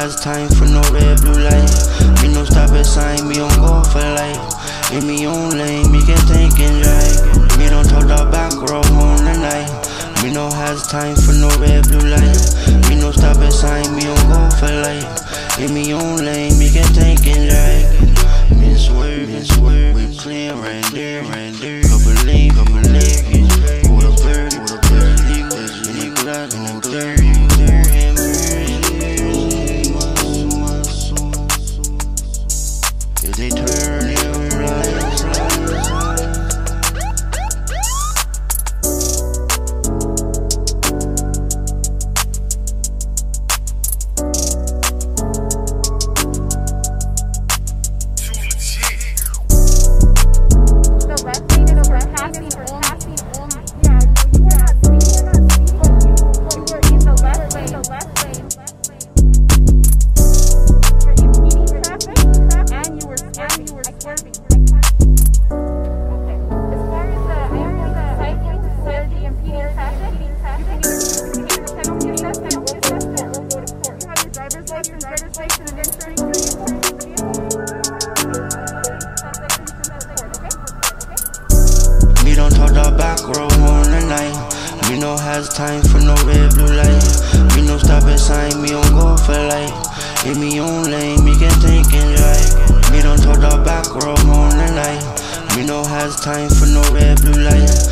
has time for no red blue light. Me no stop at sign, me on go for light. In me own lane, me can think and drive. Me don't talk the back road home tonight. Me no has time for no red blue light. Me no stop at sign, me on go for light. In me own lane, they turn the back road home tonight. Me no has time for no red blue light. Me no stop at sign, me on go for light. In me own lane, me can think and drive. Me don't talk the back road home tonight. Me no has time for no red blue light.